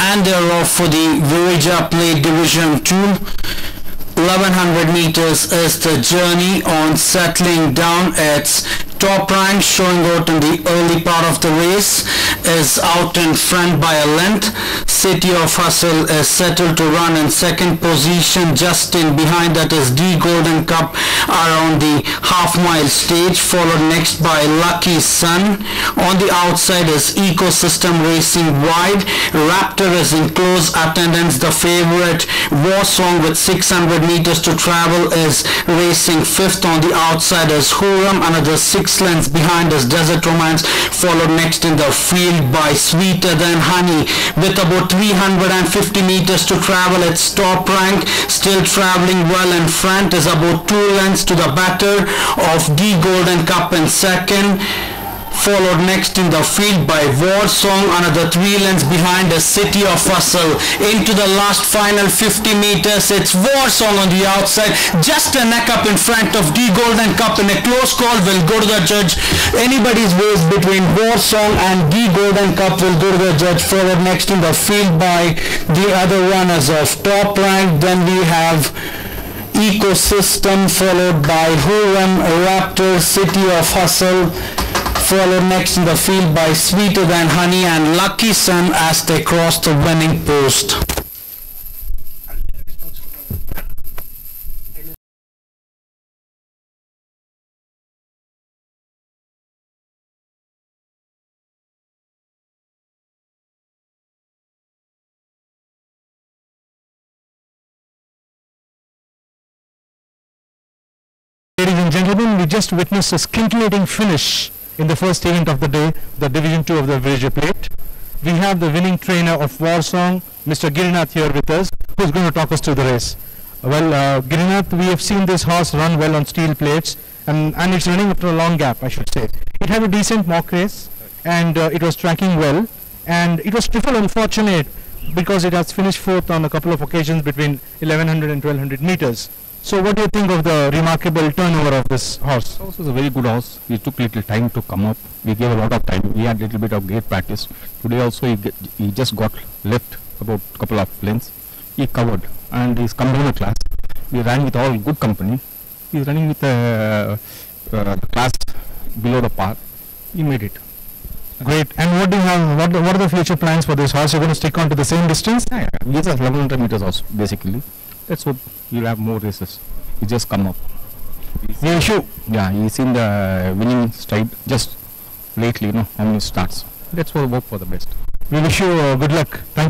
and they're off for the Virija Plate Division 2. 1100 meters is the journey on settling down. Its top rank showing out in the early part of the race is out in front by a length. City of Hustle is settled to run in second position. Just in behind that is D Golden Cup around the half mile stage followed next by Lucky Sun. On the outside is Ecosystem Racing wide. Raptor is in close attendance. The favorite War Song with 600 meters to travel is racing fifth on the outside is Huram. Another six lengths behind is Desert Romance followed next in the field by Sweeter Than Honey. With about 350 meters to travel its top rank still traveling well in front is about two lengths to the batter of D Golden Cup in second followed next in the field by War Song, another three lengths behind the City of Hustle. Into the last final 50 meters, it's War Song on the outside, just a neck up in front of D Golden Cup in a close call will go to the judge. Anybody's ways between War Song and D Golden Cup will go to the judge. Followed next in the field by the other runners of top rank. Then we have Ecosystem followed by Huram, Raptor, City of Hustle followed next in the field by Sweeter Than Honey and Lucky Sun as they cross the winning post. Ladies and gentlemen, we just witnessed a scintillating finish in the first event of the day, the Division 2 of the Virija Plate. We have the winning trainer of War Song, Mr. Girinath here with us, who's going to talk us through the race. Well, uh, Girinath, we have seen this horse run well on steel plates, and, and it's running after a long gap, I should say. It had a decent mock race, and uh, it was tracking well, and it was triple unfortunate because it has finished fourth on a couple of occasions between 1100 and 1200 meters. So what do you think of the remarkable turnover of this horse? horse was a very good horse. He took little time to come up. We gave a lot of time. He had little bit of gate practice. Today also he, get, he just got left about couple of lengths. He covered and he's come down a class. We ran with all good company. He's running with a uh, class below the par. He made it. Great. And what do you have? What, what are the future plans for this horse? You're going to stick on to the same distance? Yeah, yeah. He's a 1100 meters horse basically. That's what he'll have more races. He just come up. Wish you Yeah, he's in the winning stride just lately, you know, how many starts. Let's all work for the best. we wish you uh, good luck. Thank